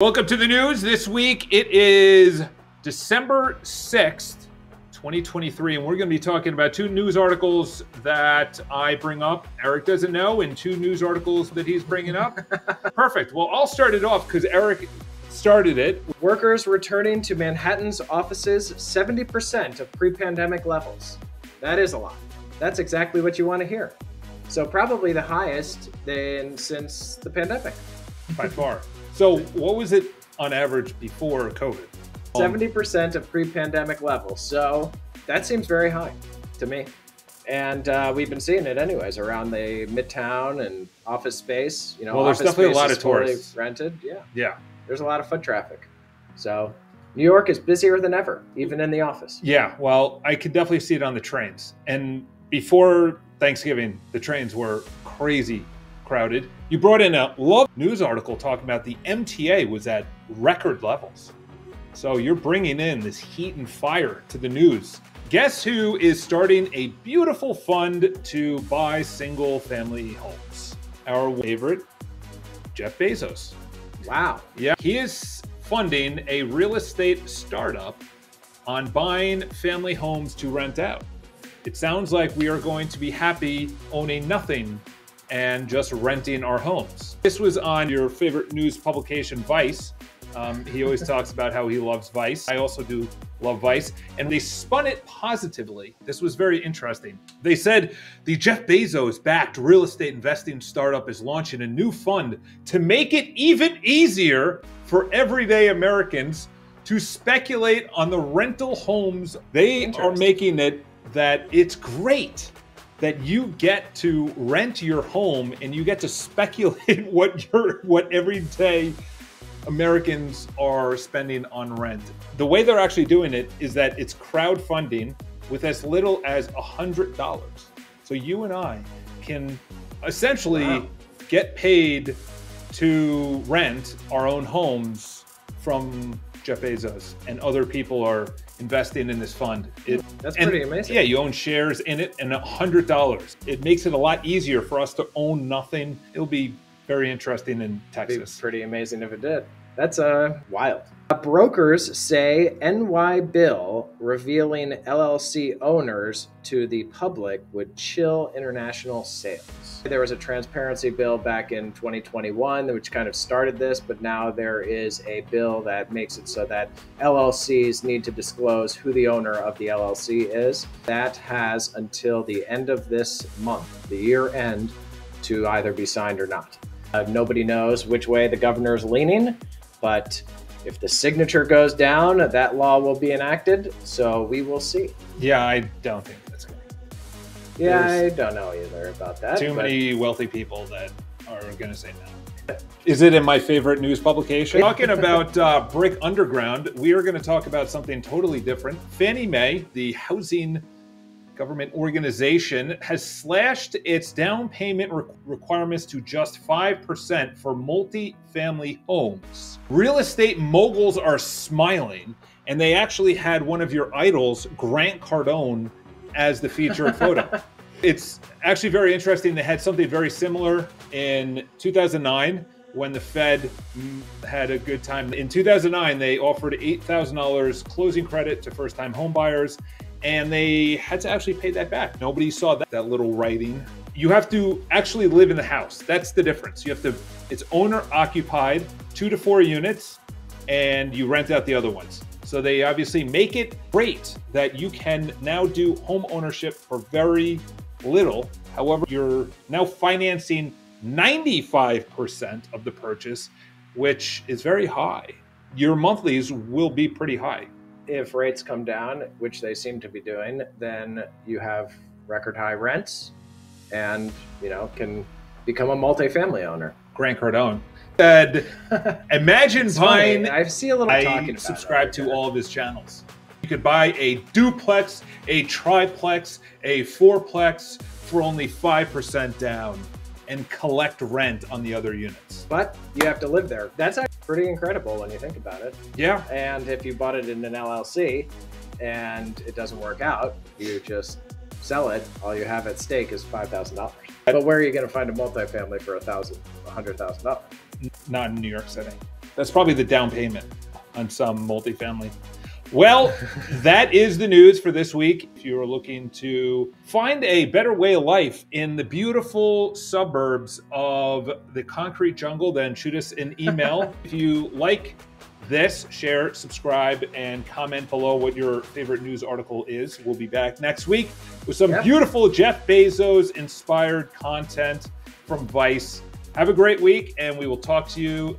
Welcome to the news. This week it is December 6th, 2023, and we're going to be talking about two news articles that I bring up. Eric doesn't know, and two news articles that he's bringing up. Perfect. Well, I'll start it off because Eric started it. Workers returning to Manhattan's offices 70% of pre pandemic levels. That is a lot. That's exactly what you want to hear. So, probably the highest than since the pandemic. By far. So, what was it on average before COVID? 70% of pre pandemic levels. So, that seems very high to me. And uh, we've been seeing it anyways around the midtown and office space. You know, Well, there's office definitely a lot of tourists. rented. Yeah, Yeah. there's a lot of foot traffic. So, New York is busier than ever, even in the office. Yeah. Well, I could definitely see it on the trains. And before Thanksgiving, the trains were crazy crowded. You brought in a love news article talking about the MTA was at record levels. So you're bringing in this heat and fire to the news. Guess who is starting a beautiful fund to buy single family homes? Our favorite, Jeff Bezos. Wow. Yeah, he is funding a real estate startup on buying family homes to rent out. It sounds like we are going to be happy owning nothing and just renting our homes. This was on your favorite news publication, Vice. Um, he always talks about how he loves Vice. I also do love Vice. And they spun it positively. This was very interesting. They said the Jeff Bezos backed real estate investing startup is launching a new fund to make it even easier for everyday Americans to speculate on the rental homes. They are making it that it's great that you get to rent your home and you get to speculate what your what everyday Americans are spending on rent. The way they're actually doing it is that it's crowdfunding with as little as a hundred dollars. So you and I can essentially Wow. get paid to rent our own homes from Jeff Bezos, and other people are investing in this fund. It, That's and- pretty amazing. Yeah, you own shares in it, and a hundred dollars. It makes it a lot easier for us to own nothing. It'll be very interesting in Be Texas. pretty amazing if it did. That's uh, wild. Uh, brokers say NY bill revealing LLC owners to the public would chill international sales. There was a transparency bill back in 2021 which kind of started this, but now there is a bill that makes it so that LLCs need to disclose who the owner of the LLC is. That has until the end of this month, the year end, to either be signed or not. Uh, nobody knows which way the governor is leaning, but if the signature goes down, that law will be enacted. So we will see. Yeah, I don't think that's going Yeah, There's I don't know either about that. too many wealthy people that are going to say no. Is it in my favorite news publication? Talking about uh, Brick Underground, we are going to talk about something totally different. Fannie Mae, the housing government organization, has slashed its down payment re- requirements to just 5% for multi-family homes. Real estate moguls are smiling, and they actually had one of your idols, Grant Cardone, as the featured photo. It's actually very interesting. They had something very similar in 2009 when the Fed had a good time. In 2009, they offered $8,000 closing credit to first time homebuyers, and they had to actually pay that back. Nobody saw that, that little writing. You have to actually live in the house. That's the difference. You have to, it's owner occupied, two to four units, and you rent out the other ones. So they obviously make it great that you can now do home ownership for very little. However, you're now financing 95% of the purchase, which is very high. Your monthlies will be pretty high. If rates come down, which they seem to be doing, then you have record high rents and, you know, can become a multifamily owner. Grant Cardone said, Imagine buying I see a little talking I subscribe to all of his channels. You could buy a duplex, a triplex, a fourplex for only 5% down and collect rent on the other units. But you have to live there. That's actually pretty incredible when you think about it. Yeah. And if you bought it in an LLC and it doesn't work out, you just sell it. All you have at stake is five thousand dollars. But where are you going to find a multifamily for a thousand, a hundred thousand dollars? Not in New York City. That's probably the down payment on some multifamily. Well, that is the news for this week. If you are looking to find a better way of life in the beautiful suburbs of the concrete jungle, then shoot us an email. if you like this, share, subscribe, and comment below what your favorite news article is. We'll be back next week with some yeah. beautiful Jeff Bezos inspired content from Vice. Have a great week, and we will talk to you